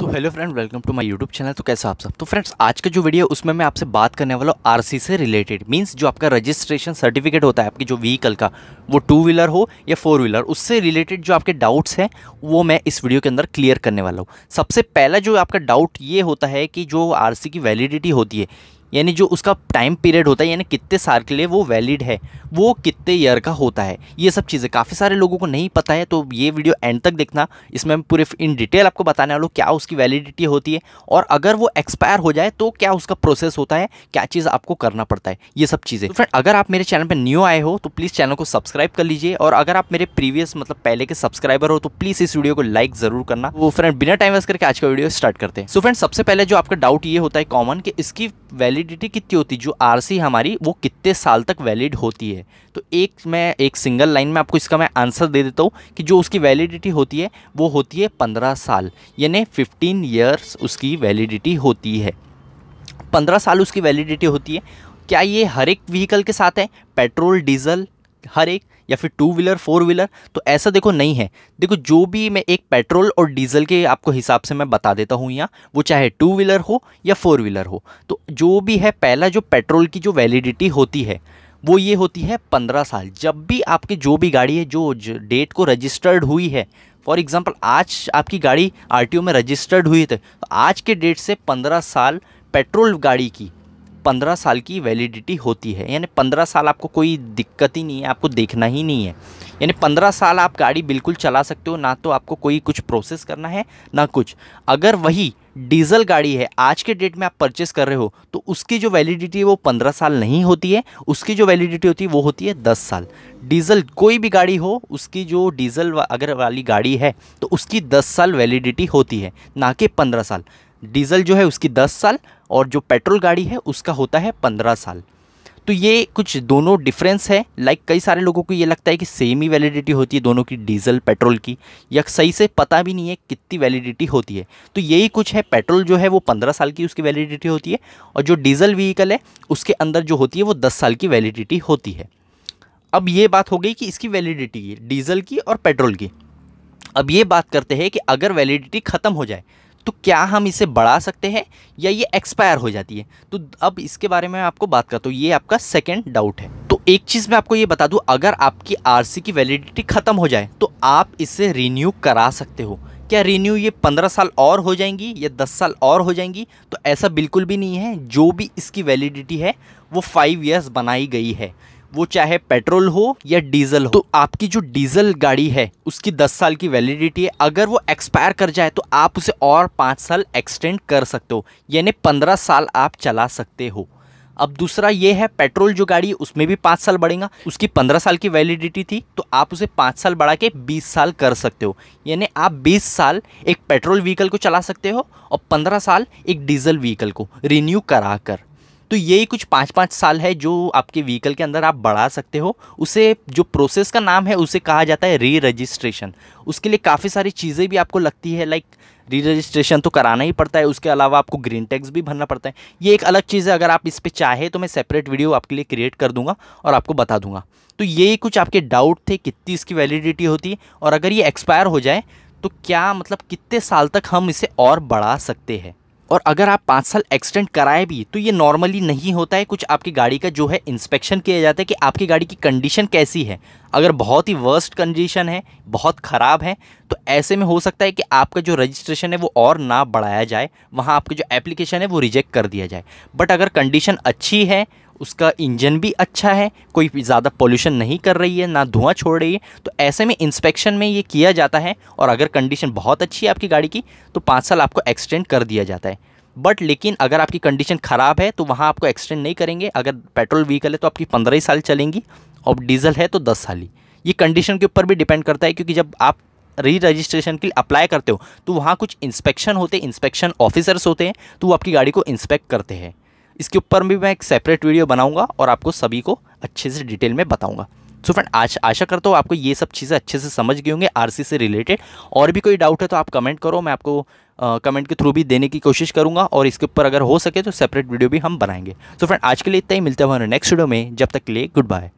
So hello friend welcome to my YouTube channel तो कैसा आप सब? तो फ्रेंड्स आज का जो वीडियो उसमें मैं आपसे बात करने वाला हूँ आरसी से रिलेटेड मींस जो आपका रजिस्ट्रेशन सर्टिफिकेट होता है आपकी जो व्हीकल का, वो टू व्हीलर हो या फोर व्हीलर उससे रिलेटेड जो आपके डाउट्स हैं, वो मैं इस वीडियो के अंदर क्लियर करने वाला हूँ। सबसे पहला जो आपका डाउट ये होता है कि जो आरसी की वैलिडिटी होती है यानी जो उसका टाइम पीरियड होता है, यानी कितने साल के लिए वो वैलिड है, वो कितने ईयर का होता है, ये सब चीज़ें काफ़ी सारे लोगों को नहीं पता है तो ये वीडियो एंड तक देखना, इसमें मैं पूरे इन डिटेल आपको बताने वालों क्या उसकी वैलिडिटी होती है, और अगर वो एक्सपायर हो जाए तो क्या उसका प्रोसेस होता है, क्या चीज़ आपको करना पड़ता है, ये सब चीज़ें। तो फ्रेंड अगर आप मेरे चैनल पर न्यू आए हो तो प्लीज़ चैनल को सब्सक्राइब कर लीजिए, और अगर आप मेरे प्रीवियस मतलब पहले के सब्सक्राइबर हो तो प्लीज़ इस वीडियो को लाइक ज़रूर करना। वो फ्रेंड बिना टाइम वेस्ट करके आज का वीडियो स्टार्ट करते हैं। सो फ्रेंड सबसे पहले जो आपका डाउट ये होता है कॉमन कि इसकी वैलिडिटी कितनी होती? है जो आरसी हमारी, वो कितने साल तक वैलिड होती है? तो एक मैं, एक सिंगल लाइन में आपको इसका मैं आंसर दे देता हूँ कि जो उसकी वैलिडिटी होती है, वो होती है पंद्रह साल। यानी फिफ्टीन ईयर्स उसकी वैलिडिटी होती है। पंद्रह साल उसकी वैलिडिटी होती है। क्या ये हर एक व्हीकल के साथ है? पेट्रोल, डीजल हर एक या फिर टू व्हीलर, फोर व्हीलर तो ऐसा देखो नहीं है। देखो, जो भी मैं एक पेट्रोल और डीजल के आपको हिसाब से मैं बता देता हूँ यहाँ, वो चाहे टू व्हीलर हो या फोर व्हीलर हो तो जो भी है, पहला जो पेट्रोल की जो वैलिडिटी होती है, वो ये होती है पंद्रह साल। जब भी आपकी जो भी गाड़ी है, जो डेट को रजिस्टर्ड हुई है फॉर एग्ज़ाम्पल आज आपकी गाड़ी आरटीओ में रजिस्टर्ड हुई थे तो आज के डेट से पंद्रह साल पेट्रोल गाड़ी की पंद्रह साल की वैलिडिटी होती है। यानी पंद्रह साल आपको कोई दिक्कत ही नहीं है आपको देखना ही नहीं है। यानी पंद्रह साल आप गाड़ी बिल्कुल चला सकते हो ना तो आपको कोई कुछ प्रोसेस करना है ना कुछ। अगर वही डीजल गाड़ी है आज के डेट में आप परचेस कर रहे हो तो उसकी जो वैलिडिटी है वो पंद्रह साल नहीं होती है उसकी जो वैलिडिटी होती है वो होती है दस साल। डीजल कोई भी गाड़ी हो उसकी जो डीजल वा, अगर वाली गाड़ी है तो उसकी दस साल वैलिडिटी होती है ना कि पंद्रह साल। डीजल जो है उसकी दस साल और जो पेट्रोल गाड़ी है, उसका होता है पंद्रह साल। तो ये कुछ दोनों डिफरेंस है। लाइक कई सारे लोगों को ये लगता है कि सेम ही वैलिडिटी होती है दोनों की डीजल पेट्रोल की। या सही से पता भी नहीं है कितनी वैलिडिटी होती है। तो यही कुछ है पेट्रोल जो है वो पंद्रह साल की उसकी वैलिडिटी होती है और जो डीजल व्हीकल है, उसके अंदर जो होती है वो दस साल की वैलिडिटी होती है। अब ये बात हो गई कि इसकी वैलिडिटी डीजल की और पेट्रोल की। अब ये बात करते हैं कि अगर वैलिडिटी ख़त्म हो जाए तो क्या हम इसे बढ़ा सकते हैं या ये एक्सपायर हो जाती है? तो अब इसके बारे में आपको बात करता हूँ। ये आपका सेकेंड डाउट है। तो एक चीज़ मैं आपको ये बता दूँ, अगर आपकी आरसी की वैलिडिटी ख़त्म हो जाए तो आप इसे रीन्यू करा सकते हो। क्या रीन्यू ये पंद्रह साल और हो जाएँगी या दस साल और हो जाएँगी? तो ऐसा बिल्कुल भी नहीं है। जो भी इसकी वैलिडिटी है, वो फाइव ईयर्स बनाई गई है। वो चाहे पेट्रोल हो या डीजल हो तो आपकी जो डीजल गाड़ी है उसकी 10 साल की वैलिडिटी है। अगर वो एक्सपायर कर जाए तो आप उसे और पाँच साल एक्सटेंड कर सकते हो। यानी पंद्रह साल आप चला सकते हो। अब दूसरा ये है पेट्रोल जो गाड़ी उसमें भी पाँच साल बढ़ेगा। उसकी पंद्रह साल की वैलिडिटी थी तो आप उसे पाँच साल बढ़ा के बीस साल कर सकते हो। यानी आप बीस साल एक पेट्रोल व्हीकल को चला सकते हो और पंद्रह साल एक डीजल व्हीकल को रिन्यू करा कर। तो यही कुछ पाँच पाँच साल है जो आपके व्हीकल के अंदर आप बढ़ा सकते हो। उसे जो प्रोसेस का नाम है, उसे कहा जाता है री रजिस्ट्रेशन उसके लिए काफ़ी सारी चीज़ें भी आपको लगती है लाइक री रजिस्ट्रेशन तो कराना ही पड़ता है, उसके अलावा आपको ग्रीन टैक्स भी भरना पड़ता है। ये एक अलग चीज़ है, अगर आप इस पर चाहे तो मैं सेपरेट वीडियो आपके लिए क्रिएट कर दूँगा और आपको बता दूँगा। तो यही कुछ आपके डाउट थे, कितनी इसकी वैलिडिटी होती है और अगर ये एक्सपायर हो जाए तो क्या मतलब कितने साल तक हम इसे और बढ़ा सकते हैं? और अगर आप पाँच साल एक्सटेंड कराए भी तो ये नॉर्मली नहीं होता है। कुछ आपकी गाड़ी का जो है इंस्पेक्शन किया जाता है कि आपकी गाड़ी की कंडीशन कैसी है। अगर बहुत ही वर्स्ट कंडीशन है, बहुत ख़राब है तो ऐसे में हो सकता है कि आपका जो रजिस्ट्रेशन है वो और ना बढ़ाया जाए। वहाँ आपकी जो एप्लीकेशन है वो रिजेक्ट कर दिया जाए। बट अगर कंडीशन अच्छी है उसका इंजन भी अच्छा है, कोई ज़्यादा पोल्यूशन नहीं कर रही है, ना धुआँ छोड़ रही है तो ऐसे में इंस्पेक्शन में ये किया जाता है और अगर कंडीशन बहुत अच्छी है आपकी गाड़ी की तो पाँच साल आपको एक्सटेंड कर दिया जाता है। बट लेकिन अगर आपकी कंडीशन ख़राब है तो वहाँ आपको एक्सटेंड नहीं करेंगे। अगर पेट्रोल व्हीकल है तो आपकी पंद्रह ही साल चलेंगी और डीजल है तो दस साल ही। ये कंडीशन के ऊपर भी डिपेंड करता है, क्योंकि जब आप री रजिस्ट्रेशन के लिए अप्लाई करते हो तो वहाँ कुछ इंस्पेक्शन होते हैं, इंस्पेक्शन ऑफिसर्स होते हैं तो वो आपकी गाड़ी को इंस्पेक्ट करते हैं। इसके ऊपर भी मैं एक सेपरेट वीडियो बनाऊँगा और आपको सभी को अच्छे से डिटेल में बताऊँगा। सो फ्रेंड आज आशा करता हूँ आपको ये सब चीज़ें अच्छे से समझ गए होंगे आरसी से रिलेटेड और भी कोई डाउट है तो आप कमेंट करो, मैं आपको कमेंट के थ्रू भी देने की कोशिश करूँगा और इसके ऊपर अगर हो सके तो सेपरेट वीडियो भी हम बनाएँगे। सो फ्रेंड आज के लिए इतना ही, मिलते हैं हमारे नेक्स्ट वीडियो में, जब तक के लिए गुड बाय